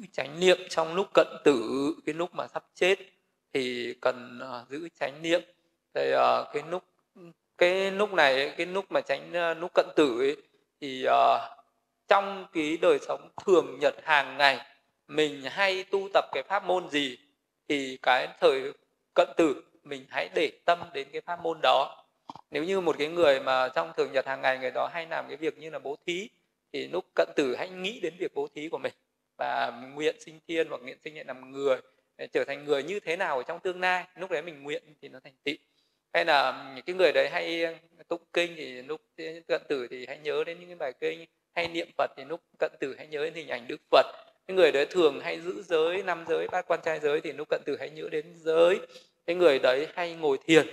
giữ chánh niệm trong lúc cận tử cái lúc mà sắp chết thì cần uh, giữ chánh niệm. Thì uh, cái lúc cái lúc này cái lúc mà tránh uh, à, lúc cận tử ấy, thì uh, trong cái đời sống thường nhật hàng ngày mình hay tu tập cái pháp môn gì thì cái thời cận tử mình hãy để tâm đến cái pháp môn đó. Nếu như một cái người mà trong thường nhật hàng ngày người đó hay làm cái việc như là bố thí thì lúc cận tử hãy nghĩ đến việc bố thí của mình và nguyện sinh thiên hoặc nguyện sinh hiện làm người để trở thành người như thế nào ở trong tương lai lúc đấy mình nguyện thì nó thành tịnh hay là những cái người đấy hay tụng kinh thì lúc cận tử thì hãy nhớ đến những cái bài kinh hay niệm phật thì lúc cận tử hãy nhớ đến hình ảnh đức phật. Cái người đấy thường hay giữ giới năm giới ba quan trai giới thì lúc cận tử hãy nhớ đến giới. Cái người đấy hay ngồi thiền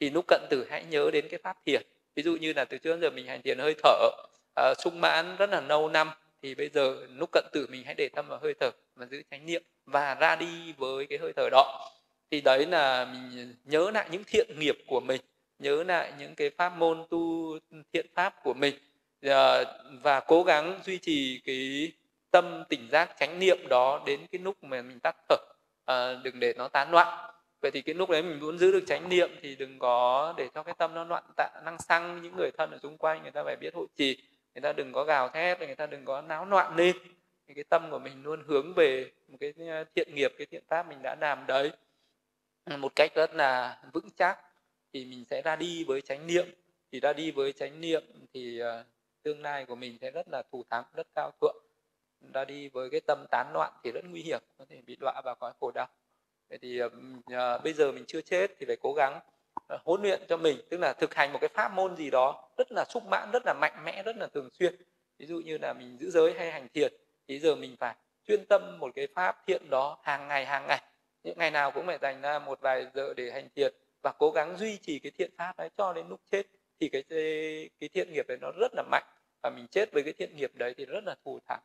thì lúc cận tử hãy nhớ đến cái pháp thiền. Ví dụ như là từ trước giờ mình hành thiền hơi thở uh, sung mãn rất là lâu năm thì bây giờ lúc cận tử mình hãy để tâm vào hơi thở và giữ chánh niệm và ra đi với cái hơi thở đó. Thì đấy là mình nhớ lại những thiện nghiệp của mình nhớ lại những cái pháp môn tu thiện pháp của mình à, và cố gắng duy trì cái tâm tỉnh giác chánh niệm đó đến cái lúc mà mình tắt thở à, đừng để nó tán loạn. Vậy thì cái lúc đấy mình muốn giữ được chánh niệm thì đừng có để cho cái tâm nó loạn tạ năng xăng những người thân ở xung quanh người ta phải biết hộ trì người ta đừng có gào thét người ta đừng có náo loạn lên thì cái tâm của mình luôn hướng về một cái ờ, thiện nghiệp cái thiện pháp mình đã làm đấy. Một cách rất là vững chắc thì mình sẽ ra đi với chánh niệm. Thì ra đi với chánh niệm thì ờ, tương lai của mình sẽ rất là thù thắng rất cao thượng. Ra đi với cái tâm tán loạn thì rất nguy hiểm có thể bị đọa vào cõi khổ đau. Vậy thì uh, bây giờ mình chưa chết thì phải cố gắng Ờ, huấn luyện cho mình, tức là thực hành một cái pháp môn gì đó rất là xúc mãn, rất là mạnh mẽ, rất là thường xuyên. Ví dụ như là mình giữ giới hay hành thiền, thì giờ mình phải chuyên tâm một cái pháp thiện đó hàng ngày hàng ngày. Những ngày nào cũng phải dành ra một vài giờ để hành thiền và cố gắng duy trì cái thiện pháp đấy cho đến lúc chết, thì cái cái thiện nghiệp đấy nó rất là mạnh và mình chết với cái thiện nghiệp đấy thì rất là thù thắng.